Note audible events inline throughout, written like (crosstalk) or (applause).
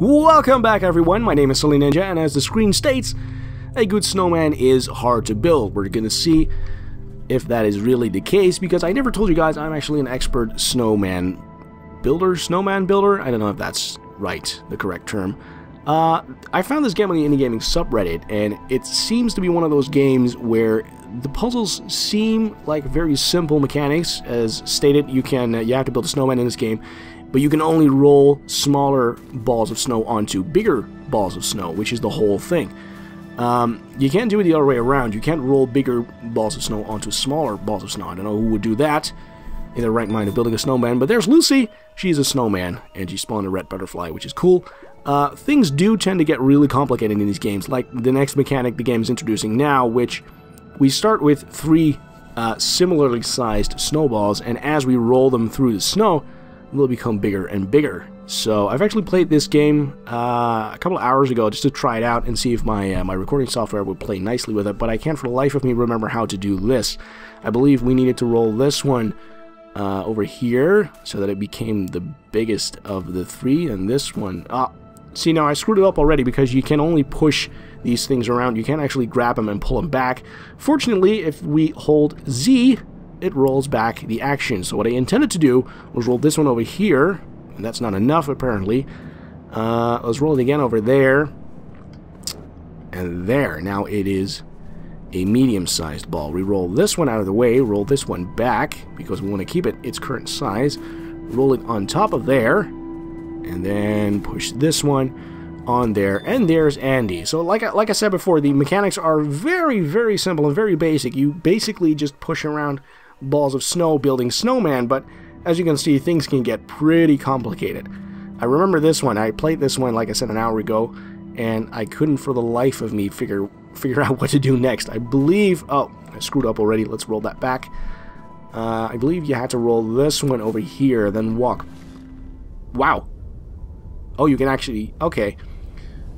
Welcome back everyone, my name is SuddenlyNinja, and as the screen states, a good snowman is hard to build. We're gonna see if that is really the case, because I never told you guys I'm actually an expert snowman builder, snowman builder, I don't know if that's right, the correct term. Uh, I found this game on the Indie Gaming subreddit, and it seems to be one of those games where the puzzles seem like very simple mechanics. As stated, you can uh, you have to build a snowman in this game, but you can only roll smaller balls of snow onto bigger balls of snow, which is the whole thing. Um, you can't do it the other way around. You can't roll bigger balls of snow onto smaller balls of snow. I don't know who would do that in their right mind of building a snowman, but there's Lucy. She's a snowman, and she spawned a red butterfly, which is cool. Uh, things do tend to get really complicated in these games, like the next mechanic the game is introducing now, which we start with three uh, similarly sized snowballs, and as we roll them through the snow, will become bigger and bigger. So I've actually played this game uh, a couple hours ago just to try it out and see if my uh, my recording software would play nicely with it, but I can't for the life of me remember how to do this. I believe we needed to roll this one uh, over here so that it became the biggest of the three, and this one... Ah, see now I screwed it up already because you can only push these things around. You can't actually grab them and pull them back. Fortunately, if we hold Z, it rolls back the action. So what I intended to do was roll this one over here, and that's not enough apparently. Uh, let's roll it again over there, and there. Now it is a medium-sized ball. We roll this one out of the way, roll this one back, because we want to keep it its current size, roll it on top of there, and then push this one on there, and there's Andy. So like I, like I said before, the mechanics are very, very simple and very basic. You basically just push around balls of snow building snowman, but as you can see, things can get pretty complicated. I remember this one. I played this one, like I said, an hour ago, and I couldn't for the life of me figure (laughs) figure out what to do next. I believe... Oh, I screwed up already. Let's roll that back. Uh, I believe you had to roll this one over here, then walk. Wow. Oh, you can actually... Okay.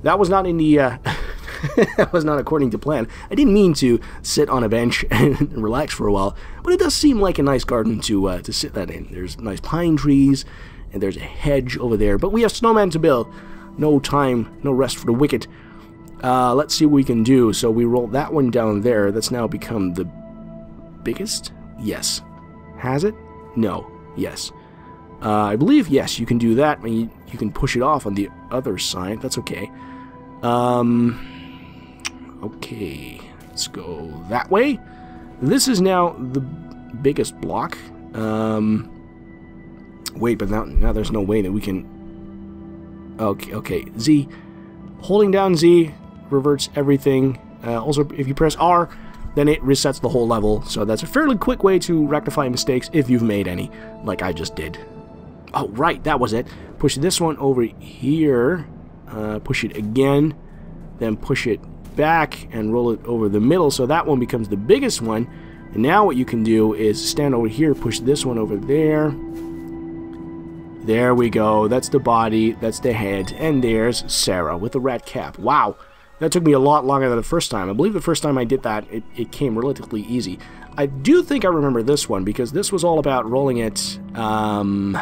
That was not in the... Uh, (laughs) (laughs) that was not according to plan. I didn't mean to sit on a bench (laughs) and relax for a while, but it does seem like a nice garden to uh, to sit that in. There's nice pine trees, and there's a hedge over there. But we have snowman to build. No time, no rest for the wicked. Uh, let's see what we can do. So we roll that one down there. That's now become the biggest? Yes. Has it? No. Yes. Uh, I believe, yes, you can do that. I mean, you, you can push it off on the other side. That's okay. Um, okay, let's go that way. This is now the biggest block. Um, wait, but now, now there's no way that we can... Okay, okay, Z. Holding down Z reverts everything. Uh, also, if you press R, then it resets the whole level. So that's a fairly quick way to rectify mistakes if you've made any, like I just did. Oh, right, that was it. Push this one over here. Uh, push it again. Then push it back and roll it over the middle so that one becomes the biggest one. And now what you can do is stand over here, push this one over there. There we go. That's the body, that's the head, and there's Sarah with the red cap. Wow. That took me a lot longer than the first time. I believe the first time I did that, it, it came relatively easy. I do think I remember this one, because this was all about rolling it um,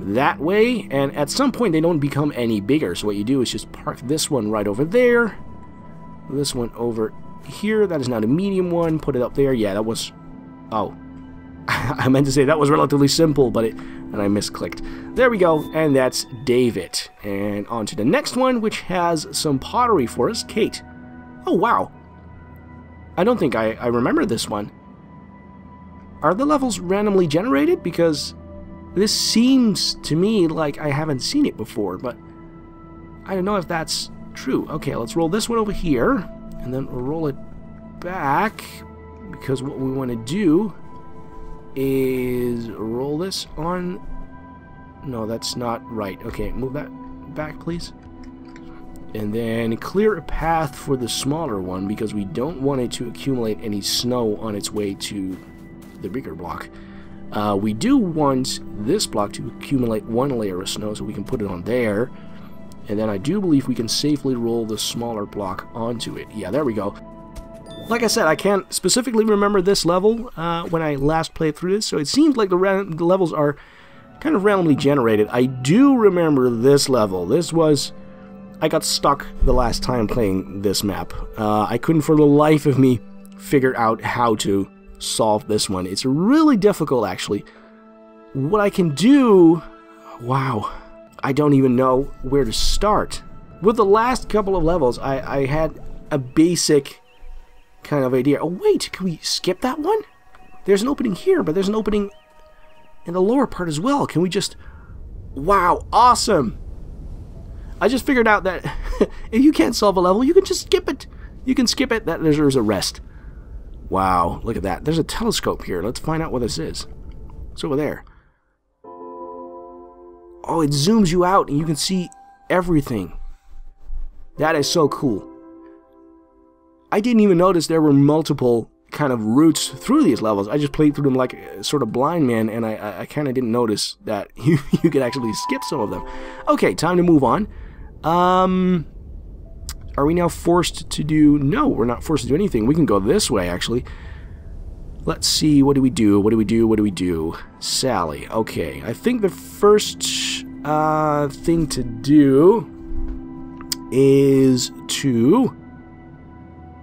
that way, and at some point they don't become any bigger, so what you do is just park this one right over there, this one over here, that is not a medium one, put it up there, yeah, that was, oh, (laughs) I meant to say that was relatively simple, but it, and I misclicked. There we go, and that's David. And on to the next one, which has some pottery for us, Kate. Oh, wow. I don't think I, I remember this one. Are the levels randomly generated? Because this seems to me like I haven't seen it before, but I don't know if that's true. Okay, let's roll this one over here, and then we'll roll it back, because what we want to do is roll this on... No, that's not right. Okay, move that back, please. And then clear a path for the smaller one because we don't want it to accumulate any snow on its way to the bigger block. Uh, we do want this block to accumulate one layer of snow so we can put it on there. And then I do believe we can safely roll the smaller block onto it. Yeah, there we go. Like I said, I can't specifically remember this level uh, when I last played through this, so it seems like the, the levels are kind of randomly generated. I do remember this level. This was... I got stuck the last time playing this map. Uh, I couldn't for the life of me figure out how to solve this one. It's really difficult, actually. What I can do... Wow. I don't even know where to start. With the last couple of levels, I, I had a basic kind of idea. Oh, wait, can we skip that one? There's an opening here, but there's an opening in the lower part as well. Can we just... Wow, awesome! I just figured out that (laughs) if you can't solve a level, you can just skip it. You can skip it. That deserves a rest. Wow, look at that. There's a telescope here. Let's find out what this is. It's over there. Oh, it zooms you out and you can see everything. That is so cool. I didn't even notice there were multiple kind of routes through these levels. I just played through them like a sort of blind man, and I, I kind of didn't notice that (laughs) you, you could actually skip some of them. Okay, time to move on. Um, are we now forced to do... No, we're not forced to do anything. We can go this way, actually. Let's see, what do we do? What do we do? What do we do? Sally. Okay, I think the first uh, thing to do is to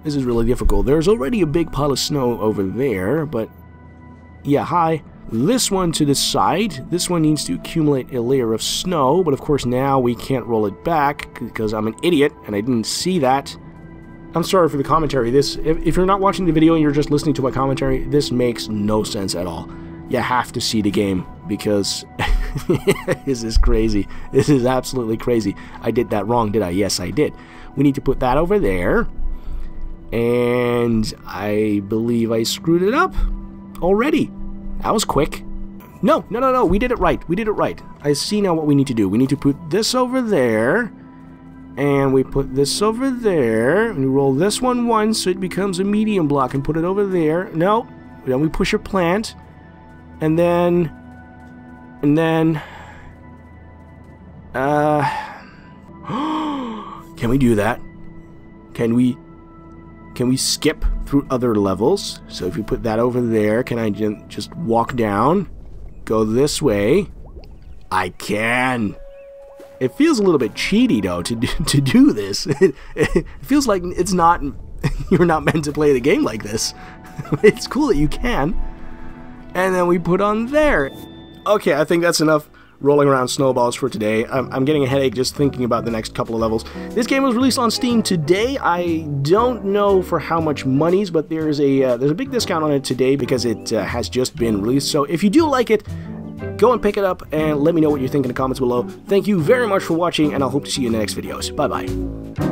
this is really difficult. There's already a big pile of snow over there, but yeah, hi. This one to the side, this one needs to accumulate a layer of snow, but of course now we can't roll it back because I'm an idiot and I didn't see that. I'm sorry for the commentary. This, if, if you're not watching the video and you're just listening to my commentary, this makes no sense at all. You have to see the game because (laughs) this is crazy. This is absolutely crazy. I did that wrong, did I? Yes, I did. We need to put that over there. And I believe I screwed it up already. That was quick. No, no, no, no, we did it right. We did it right. I see now what we need to do. We need to put this over there. And we put this over there. And we roll this one once so it becomes a medium block and put it over there. No. Then we push a plant. And then... And then... Uh... (gasps) Can we do that? Can we can we skip through other levels? So if you put that over there, can I just walk down? Go this way? I can. It feels a little bit cheaty though to do, (laughs) to do this. It, (laughs) it feels like it's not (laughs) you're not meant to play the game like this. it's cool that you can. And then we put on there. Okay, I think that's enough rolling around snowballs for today. I'm, I'm, getting a headache just thinking about the next couple of levels. This game was released on Steam today. I don't know for how much monies, but there's a uh, there's a big discount on it today because it uh, has just been released. So if you do like it, go and pick it up and let me know what you think in the comments below. Thank you very much for watching, and I'll hope to see you in the next videos. Bye bye.